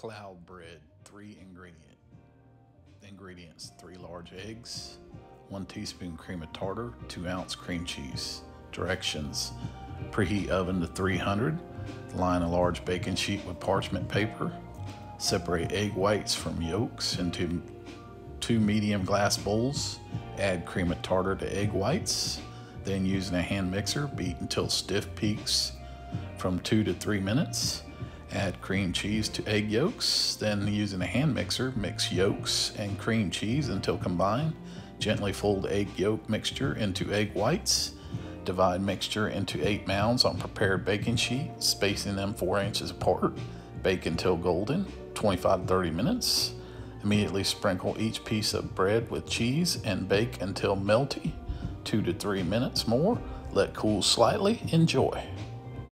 cloud bread, three ingredient. Ingredients, three large eggs, one teaspoon cream of tartar, two ounce cream cheese. Directions, preheat oven to 300, line a large baking sheet with parchment paper, separate egg whites from yolks into two medium glass bowls, add cream of tartar to egg whites, then using a hand mixer, beat until stiff peaks from two to three minutes. Add cream cheese to egg yolks, then using a hand mixer, mix yolks and cream cheese until combined. Gently fold egg yolk mixture into egg whites. Divide mixture into eight mounds on prepared baking sheet, spacing them four inches apart. Bake until golden, 25 30 minutes. Immediately sprinkle each piece of bread with cheese and bake until melty, two to three minutes more. Let cool slightly. Enjoy.